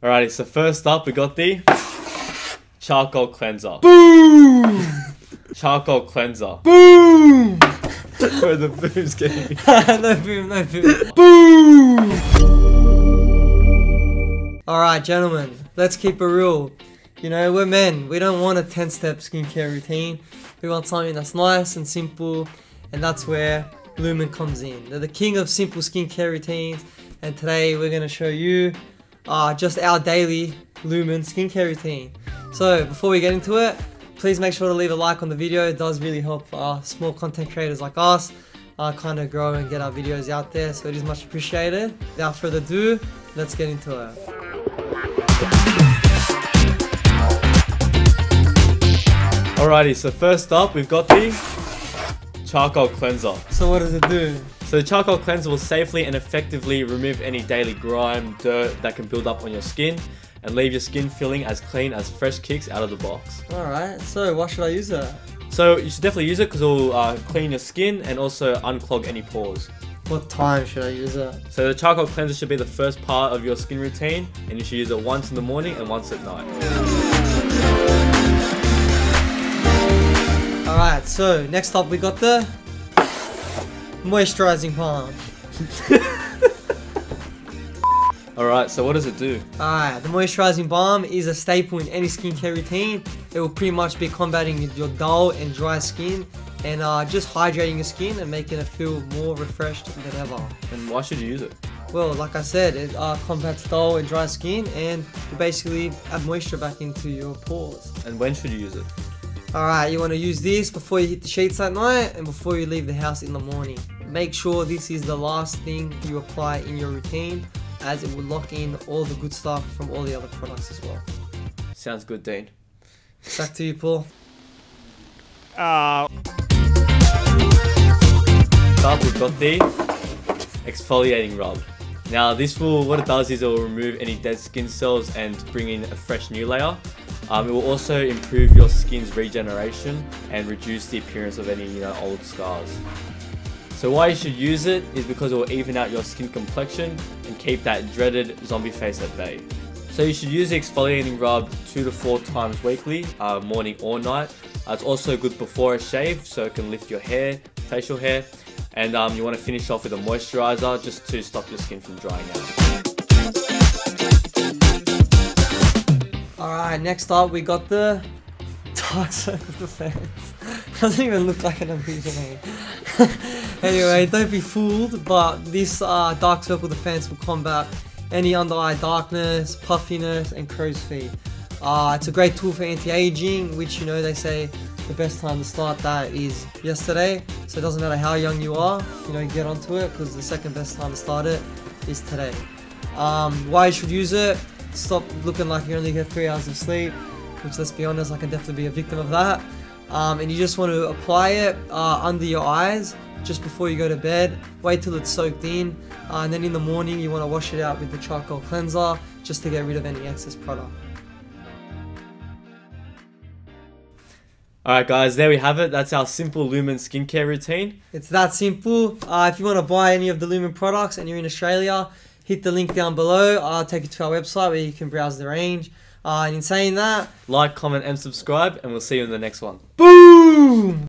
Alrighty, so first up we got the charcoal cleanser. Boom! Charcoal cleanser. Boom! Where the boom's getting no boom, no boom. Boom! Alright, gentlemen, let's keep it real. You know, we're men. We don't want a 10 step skincare routine. We want something that's nice and simple, and that's where Lumin comes in. They're the king of simple skincare routines, and today we're going to show you uh, just our daily Lumin skincare routine. So, before we get into it, please make sure to leave a like on the video. It does really help uh, small content creators like us uh, kind of grow and get our videos out there, so it is much appreciated. Without further ado, let's get into it. Alrighty, so first up we've got the charcoal cleanser. So, what does it do? So the charcoal cleanser will safely and effectively remove any daily grime, dirt that can build up on your skin and leave your skin feeling as clean as fresh kicks out of the box. Alright, so why should I use it? So you should definitely use it because it will uh, clean your skin and also unclog any pores. What time should I use it? So the charcoal cleanser should be the first part of your skin routine and you should use it once in the morning and once at night. Alright, so next up we got the moisturizing balm. Alright, so what does it do? Alright, the moisturizing balm is a staple in any skincare routine. It will pretty much be combating your dull and dry skin and uh, just hydrating your skin and making it feel more refreshed than ever. And why should you use it? Well, like I said, it uh, combats dull and dry skin and you basically add moisture back into your pores. And when should you use it? Alright, you want to use this before you hit the sheets at night and before you leave the house in the morning. Make sure this is the last thing you apply in your routine as it will lock in all the good stuff from all the other products as well. Sounds good, Dean. Back to you, Paul. Up, we've got the exfoliating rub. Now this will, what it does is it will remove any dead skin cells and bring in a fresh new layer. Um, it will also improve your skin's regeneration and reduce the appearance of any you know old scars. So why you should use it is because it will even out your skin complexion and keep that dreaded zombie face at bay. So you should use the exfoliating rub two to four times weekly, uh, morning or night. Uh, it's also good before a shave so it can lift your hair, facial hair, and um, you want to finish off with a moisturizer just to stop your skin from drying out. Alright, next up we got the Dark Circle Defense. Doesn't even look like an name. anyway, don't be fooled, but this uh, Dark Circle Defense will combat any under eye darkness, puffiness, and crow's feet. Uh, it's a great tool for anti-aging, which you know they say the best time to start that is yesterday. So it doesn't matter how young you are, you know, get onto it because the second best time to start it is today. Um, why you should use it? Stop looking like you only get three hours of sleep, which let's be honest, I can definitely be a victim of that. Um, and you just want to apply it uh, under your eyes just before you go to bed. Wait till it's soaked in, uh, and then in the morning you want to wash it out with the charcoal cleanser just to get rid of any excess product. Alright guys, there we have it. That's our simple Lumin skincare routine. It's that simple. Uh, if you want to buy any of the Lumin products and you're in Australia, hit the link down below. I'll take you to our website where you can browse the range. Uh, and in saying that, Like, comment and subscribe and we'll see you in the next one. boom!